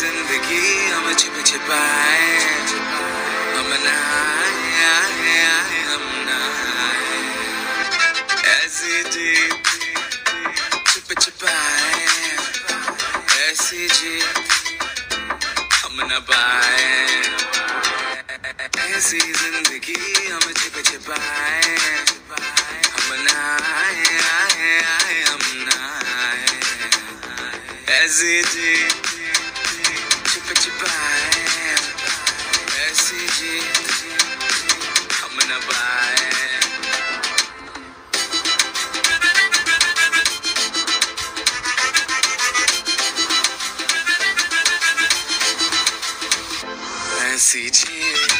ज़िंदगी हम छिप छिपाए, हम नहाए, आए हम नहाए। ऐसी जीत छिप छिपाए, ऐसी जीत हम न पाए। ऐसी ज़िंदगी हम छिप छिपाए, हम नहाए, आए आए, हम नहाए। ऐसी जीत छिप छिपाए ऐसी जीत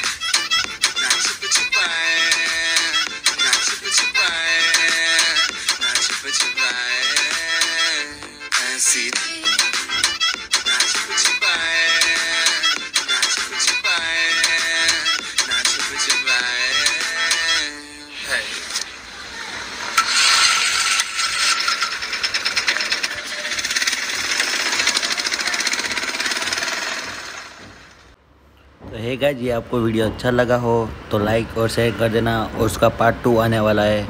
है गाइज़ ये आपको वीडियो अच्छा लगा हो तो लाइक और शेयर कर देना और उसका पार्ट टू आने वाला है।